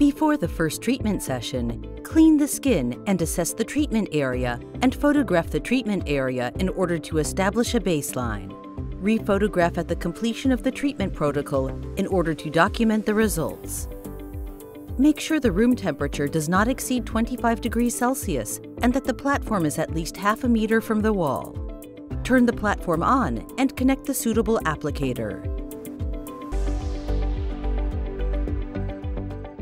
Before the first treatment session, clean the skin and assess the treatment area and photograph the treatment area in order to establish a baseline. Rephotograph at the completion of the treatment protocol in order to document the results. Make sure the room temperature does not exceed 25 degrees Celsius and that the platform is at least half a meter from the wall. Turn the platform on and connect the suitable applicator.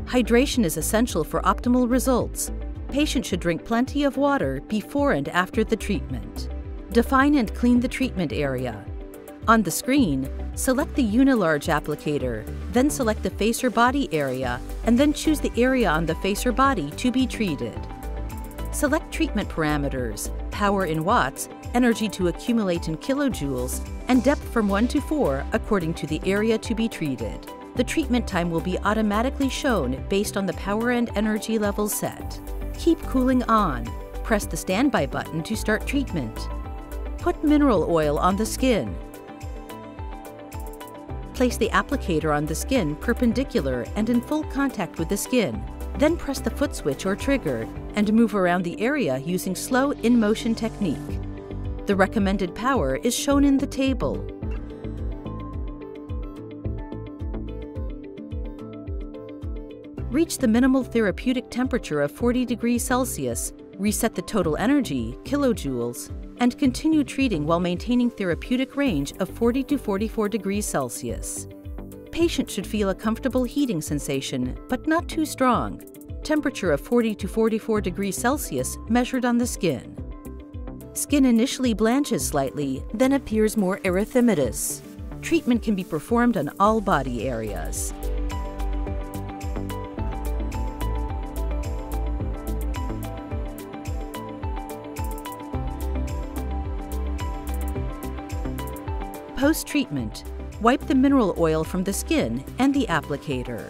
Hydration is essential for optimal results. Patients should drink plenty of water before and after the treatment. Define and clean the treatment area. On the screen, select the Unilarge applicator, then select the face or body area, and then choose the area on the face or body to be treated. Select treatment parameters, power in watts, energy to accumulate in kilojoules, and depth from 1 to 4 according to the area to be treated the treatment time will be automatically shown based on the power and energy levels set. Keep cooling on. Press the standby button to start treatment. Put mineral oil on the skin. Place the applicator on the skin perpendicular and in full contact with the skin. Then press the foot switch or trigger and move around the area using slow in-motion technique. The recommended power is shown in the table. Reach the minimal therapeutic temperature of 40 degrees Celsius, reset the total energy, kilojoules, and continue treating while maintaining therapeutic range of 40 to 44 degrees Celsius. Patient should feel a comfortable heating sensation, but not too strong. Temperature of 40 to 44 degrees Celsius measured on the skin. Skin initially blanches slightly, then appears more erythematous. Treatment can be performed on all body areas. Post-treatment, wipe the mineral oil from the skin and the applicator.